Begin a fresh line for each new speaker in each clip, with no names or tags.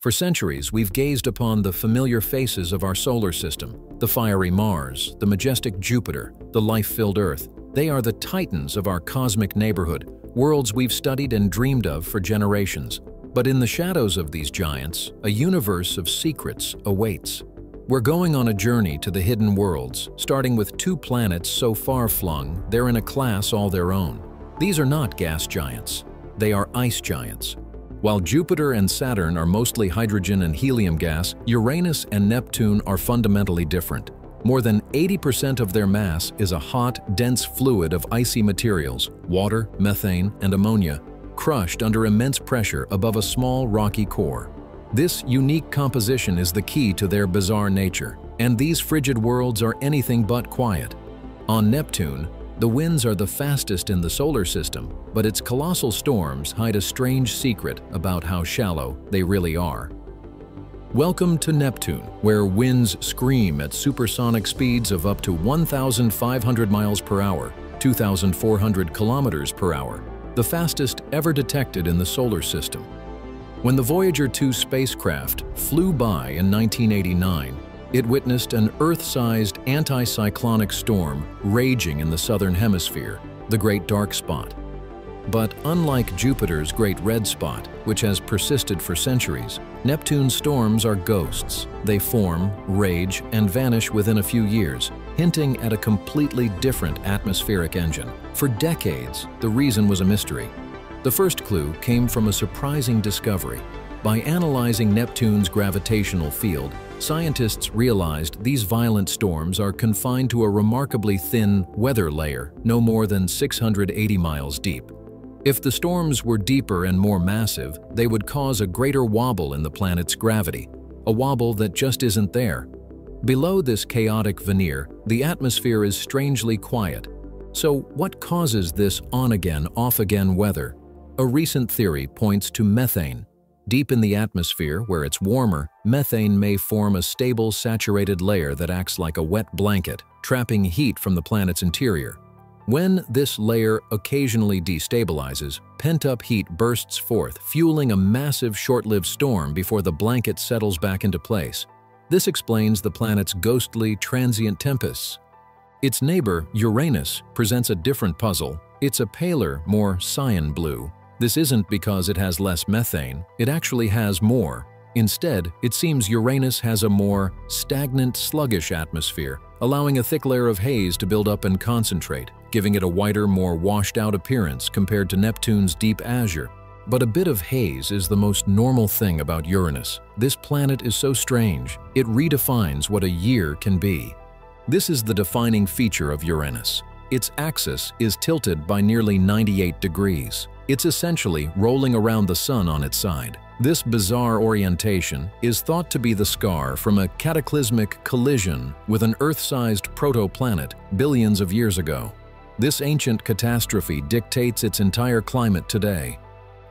For centuries, we've gazed upon the familiar faces of our solar system, the fiery Mars, the majestic Jupiter, the life-filled Earth. They are the titans of our cosmic neighborhood, worlds we've studied and dreamed of for generations. But in the shadows of these giants, a universe of secrets awaits. We're going on a journey to the hidden worlds, starting with two planets so far-flung they're in a class all their own. These are not gas giants. They are ice giants, while Jupiter and Saturn are mostly hydrogen and helium gas, Uranus and Neptune are fundamentally different. More than 80% of their mass is a hot, dense fluid of icy materials, water, methane, and ammonia, crushed under immense pressure above a small rocky core. This unique composition is the key to their bizarre nature, and these frigid worlds are anything but quiet. On Neptune, the winds are the fastest in the solar system, but its colossal storms hide a strange secret about how shallow they really are. Welcome to Neptune, where winds scream at supersonic speeds of up to 1,500 miles per hour, 2,400 kilometers per hour, the fastest ever detected in the solar system. When the Voyager 2 spacecraft flew by in 1989, it witnessed an Earth-sized anticyclonic storm raging in the southern hemisphere, the Great Dark Spot. But unlike Jupiter's Great Red Spot, which has persisted for centuries, Neptune's storms are ghosts. They form, rage, and vanish within a few years, hinting at a completely different atmospheric engine. For decades, the reason was a mystery. The first clue came from a surprising discovery. By analyzing Neptune's gravitational field, scientists realized these violent storms are confined to a remarkably thin weather layer, no more than 680 miles deep. If the storms were deeper and more massive, they would cause a greater wobble in the planet's gravity, a wobble that just isn't there. Below this chaotic veneer, the atmosphere is strangely quiet. So what causes this on-again, off-again weather? A recent theory points to methane, Deep in the atmosphere, where it's warmer, methane may form a stable, saturated layer that acts like a wet blanket, trapping heat from the planet's interior. When this layer occasionally destabilizes, pent-up heat bursts forth, fueling a massive short-lived storm before the blanket settles back into place. This explains the planet's ghostly, transient tempests. Its neighbor, Uranus, presents a different puzzle. It's a paler, more cyan blue, this isn't because it has less methane, it actually has more. Instead, it seems Uranus has a more stagnant, sluggish atmosphere, allowing a thick layer of haze to build up and concentrate, giving it a whiter, more washed-out appearance compared to Neptune's deep azure. But a bit of haze is the most normal thing about Uranus. This planet is so strange, it redefines what a year can be. This is the defining feature of Uranus. Its axis is tilted by nearly 98 degrees. It's essentially rolling around the sun on its side. This bizarre orientation is thought to be the scar from a cataclysmic collision with an Earth-sized protoplanet billions of years ago. This ancient catastrophe dictates its entire climate today.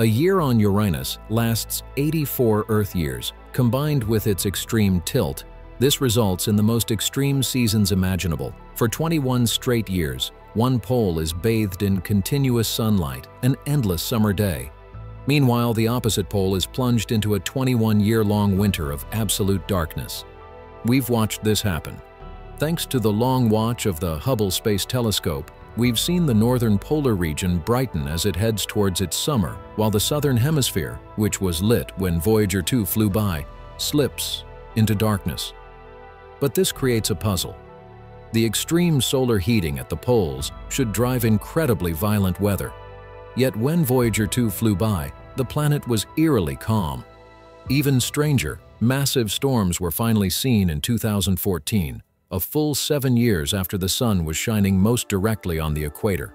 A year on Uranus lasts 84 Earth years. Combined with its extreme tilt, this results in the most extreme seasons imaginable. For 21 straight years, one pole is bathed in continuous sunlight, an endless summer day. Meanwhile, the opposite pole is plunged into a 21-year-long winter of absolute darkness. We've watched this happen. Thanks to the long watch of the Hubble Space Telescope, we've seen the northern polar region brighten as it heads towards its summer, while the southern hemisphere, which was lit when Voyager 2 flew by, slips into darkness. But this creates a puzzle. The extreme solar heating at the poles should drive incredibly violent weather. Yet when Voyager 2 flew by, the planet was eerily calm. Even stranger, massive storms were finally seen in 2014, a full seven years after the sun was shining most directly on the equator.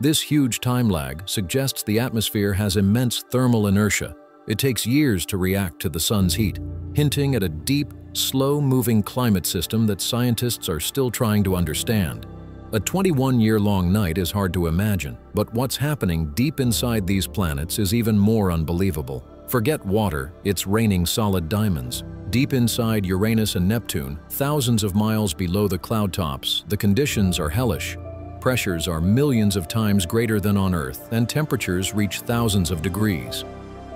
This huge time lag suggests the atmosphere has immense thermal inertia. It takes years to react to the sun's heat, hinting at a deep, slow-moving climate system that scientists are still trying to understand. A 21-year-long night is hard to imagine, but what's happening deep inside these planets is even more unbelievable. Forget water, it's raining solid diamonds. Deep inside Uranus and Neptune, thousands of miles below the cloud tops, the conditions are hellish. Pressures are millions of times greater than on Earth, and temperatures reach thousands of degrees.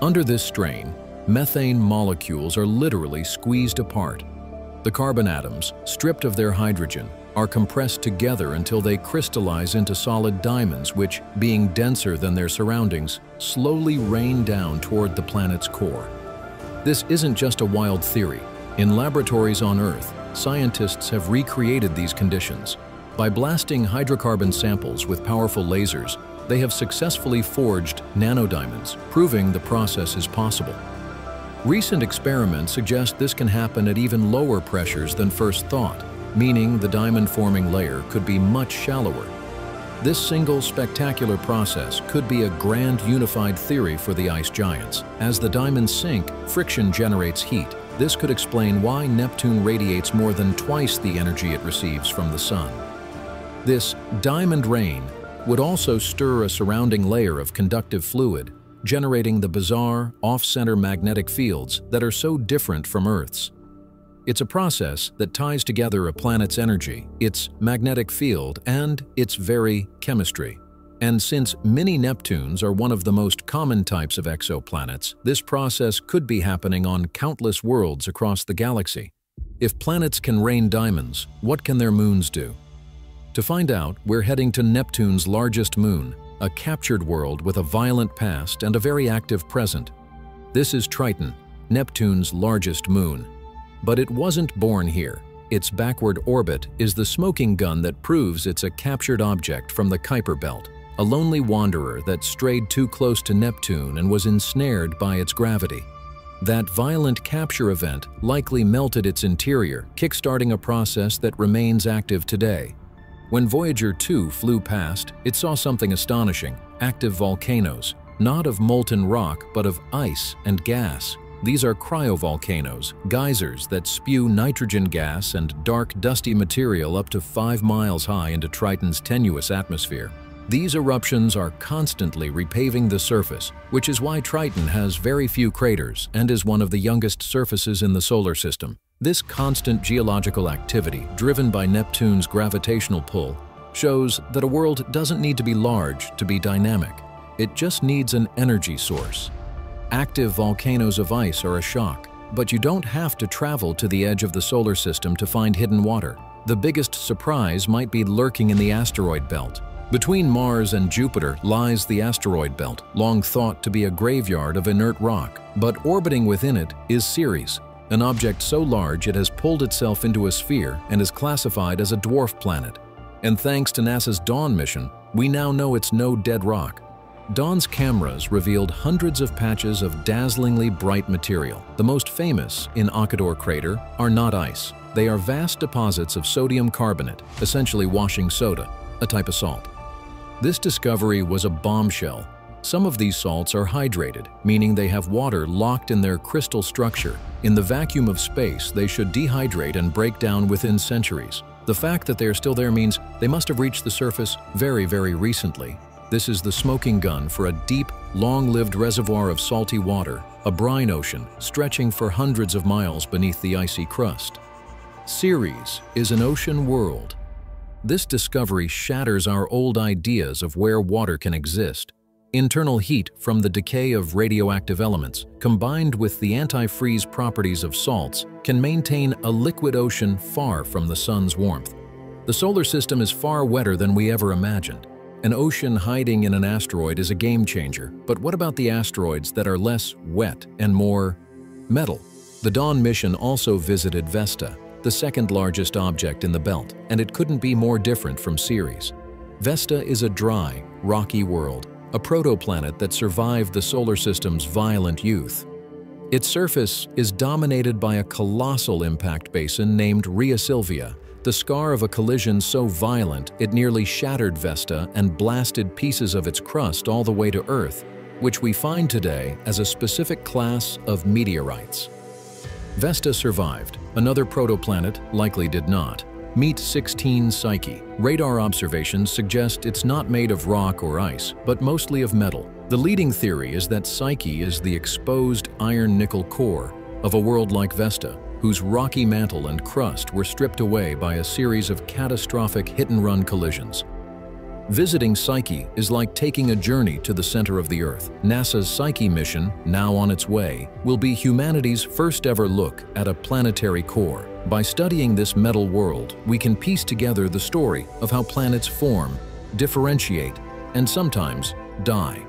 Under this strain, methane molecules are literally squeezed apart. The carbon atoms, stripped of their hydrogen, are compressed together until they crystallize into solid diamonds which, being denser than their surroundings, slowly rain down toward the planet's core. This isn't just a wild theory. In laboratories on Earth, scientists have recreated these conditions. By blasting hydrocarbon samples with powerful lasers, they have successfully forged nanodiamonds, proving the process is possible. Recent experiments suggest this can happen at even lower pressures than first thought, meaning the diamond-forming layer could be much shallower. This single spectacular process could be a grand unified theory for the ice giants. As the diamonds sink, friction generates heat. This could explain why Neptune radiates more than twice the energy it receives from the Sun. This diamond rain would also stir a surrounding layer of conductive fluid, generating the bizarre, off-center magnetic fields that are so different from Earth's. It's a process that ties together a planet's energy, its magnetic field, and its very chemistry. And since mini-Neptunes are one of the most common types of exoplanets, this process could be happening on countless worlds across the galaxy. If planets can rain diamonds, what can their moons do? To find out, we're heading to Neptune's largest moon, a captured world with a violent past and a very active present. This is Triton, Neptune's largest moon. But it wasn't born here. Its backward orbit is the smoking gun that proves it's a captured object from the Kuiper Belt, a lonely wanderer that strayed too close to Neptune and was ensnared by its gravity. That violent capture event likely melted its interior, kickstarting a process that remains active today. When Voyager 2 flew past, it saw something astonishing, active volcanoes, not of molten rock but of ice and gas. These are cryovolcanoes, geysers that spew nitrogen gas and dark dusty material up to 5 miles high into Triton's tenuous atmosphere. These eruptions are constantly repaving the surface, which is why Triton has very few craters and is one of the youngest surfaces in the solar system. This constant geological activity, driven by Neptune's gravitational pull, shows that a world doesn't need to be large to be dynamic. It just needs an energy source. Active volcanoes of ice are a shock, but you don't have to travel to the edge of the solar system to find hidden water. The biggest surprise might be lurking in the asteroid belt. Between Mars and Jupiter lies the asteroid belt, long thought to be a graveyard of inert rock. But orbiting within it is Ceres, an object so large it has pulled itself into a sphere and is classified as a dwarf planet. And thanks to NASA's Dawn mission, we now know it's no dead rock. Dawn's cameras revealed hundreds of patches of dazzlingly bright material. The most famous, in Occator crater, are not ice. They are vast deposits of sodium carbonate, essentially washing soda, a type of salt. This discovery was a bombshell some of these salts are hydrated, meaning they have water locked in their crystal structure. In the vacuum of space, they should dehydrate and break down within centuries. The fact that they are still there means they must have reached the surface very, very recently. This is the smoking gun for a deep, long-lived reservoir of salty water, a brine ocean stretching for hundreds of miles beneath the icy crust. Ceres is an ocean world. This discovery shatters our old ideas of where water can exist. Internal heat from the decay of radioactive elements, combined with the antifreeze properties of salts, can maintain a liquid ocean far from the sun's warmth. The solar system is far wetter than we ever imagined. An ocean hiding in an asteroid is a game changer, but what about the asteroids that are less wet and more metal? The Dawn mission also visited Vesta, the second largest object in the belt, and it couldn't be more different from Ceres. Vesta is a dry, rocky world a protoplanet that survived the solar system's violent youth. Its surface is dominated by a colossal impact basin named Rhea Silvia, the scar of a collision so violent it nearly shattered Vesta and blasted pieces of its crust all the way to Earth, which we find today as a specific class of meteorites. Vesta survived, another protoplanet likely did not. Meet 16 Psyche. Radar observations suggest it's not made of rock or ice, but mostly of metal. The leading theory is that Psyche is the exposed iron-nickel core of a world like Vesta, whose rocky mantle and crust were stripped away by a series of catastrophic hit-and-run collisions. Visiting Psyche is like taking a journey to the center of the Earth. NASA's Psyche mission, now on its way, will be humanity's first ever look at a planetary core. By studying this metal world, we can piece together the story of how planets form, differentiate, and sometimes die.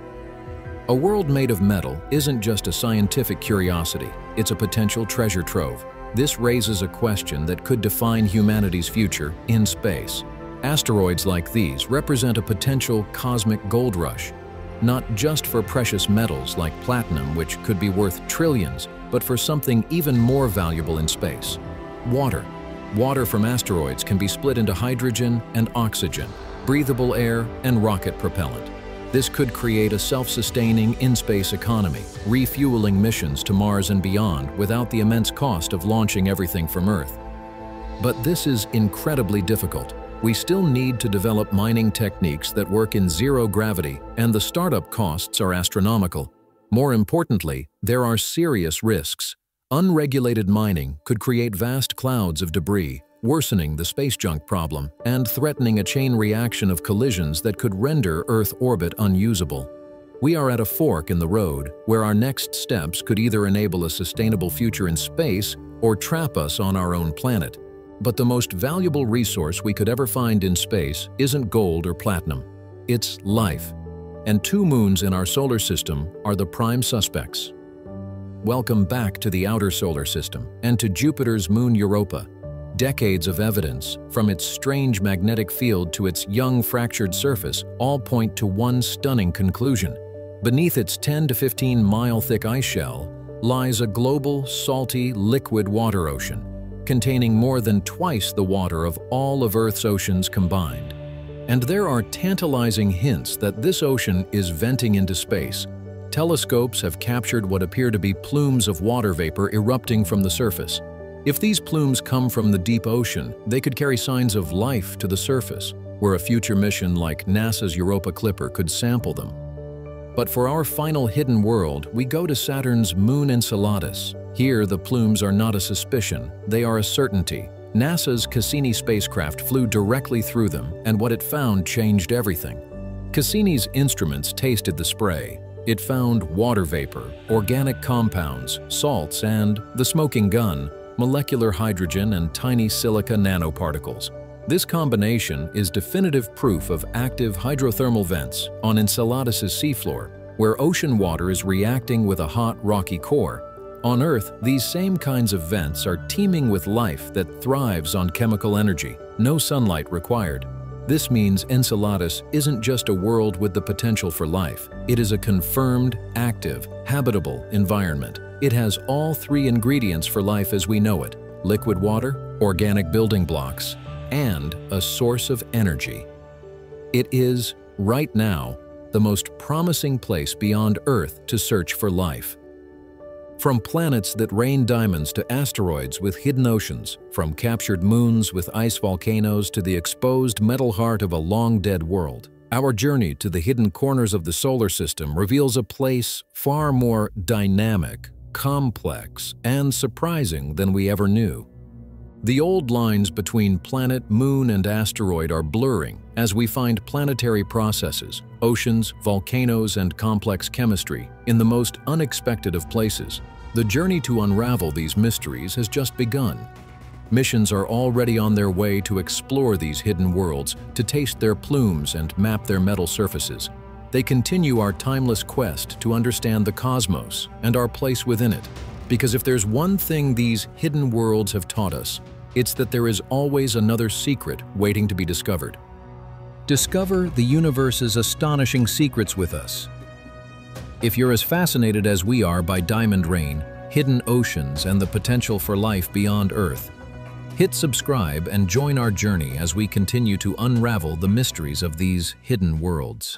A world made of metal isn't just a scientific curiosity, it's a potential treasure trove. This raises a question that could define humanity's future in space. Asteroids like these represent a potential cosmic gold rush, not just for precious metals like platinum, which could be worth trillions, but for something even more valuable in space. Water. Water from asteroids can be split into hydrogen and oxygen, breathable air and rocket propellant. This could create a self-sustaining in-space economy, refueling missions to Mars and beyond without the immense cost of launching everything from Earth. But this is incredibly difficult we still need to develop mining techniques that work in zero gravity, and the startup costs are astronomical. More importantly, there are serious risks. Unregulated mining could create vast clouds of debris, worsening the space junk problem and threatening a chain reaction of collisions that could render Earth orbit unusable. We are at a fork in the road where our next steps could either enable a sustainable future in space or trap us on our own planet. But the most valuable resource we could ever find in space isn't gold or platinum. It's life. And two moons in our solar system are the prime suspects. Welcome back to the outer solar system and to Jupiter's moon Europa. Decades of evidence, from its strange magnetic field to its young fractured surface, all point to one stunning conclusion. Beneath its 10 to 15 mile thick ice shell lies a global, salty, liquid water ocean containing more than twice the water of all of Earth's oceans combined. And there are tantalizing hints that this ocean is venting into space. Telescopes have captured what appear to be plumes of water vapor erupting from the surface. If these plumes come from the deep ocean, they could carry signs of life to the surface, where a future mission like NASA's Europa Clipper could sample them. But for our final hidden world, we go to Saturn's moon Enceladus, here, the plumes are not a suspicion, they are a certainty. NASA's Cassini spacecraft flew directly through them, and what it found changed everything. Cassini's instruments tasted the spray. It found water vapor, organic compounds, salts, and, the smoking gun, molecular hydrogen and tiny silica nanoparticles. This combination is definitive proof of active hydrothermal vents on Enceladus's seafloor, where ocean water is reacting with a hot, rocky core on Earth, these same kinds of vents are teeming with life that thrives on chemical energy, no sunlight required. This means Enceladus isn't just a world with the potential for life. It is a confirmed, active, habitable environment. It has all three ingredients for life as we know it, liquid water, organic building blocks, and a source of energy. It is, right now, the most promising place beyond Earth to search for life. From planets that rain diamonds to asteroids with hidden oceans, from captured moons with ice volcanoes to the exposed metal heart of a long-dead world, our journey to the hidden corners of the solar system reveals a place far more dynamic, complex, and surprising than we ever knew. The old lines between planet, moon, and asteroid are blurring as we find planetary processes, oceans, volcanoes, and complex chemistry in the most unexpected of places. The journey to unravel these mysteries has just begun. Missions are already on their way to explore these hidden worlds, to taste their plumes and map their metal surfaces. They continue our timeless quest to understand the cosmos and our place within it. Because if there's one thing these hidden worlds have taught us, it's that there is always another secret waiting to be discovered. Discover the universe's astonishing secrets with us. If you're as fascinated as we are by diamond rain, hidden oceans, and the potential for life beyond Earth, hit subscribe and join our journey as we continue to unravel the mysteries of these hidden worlds.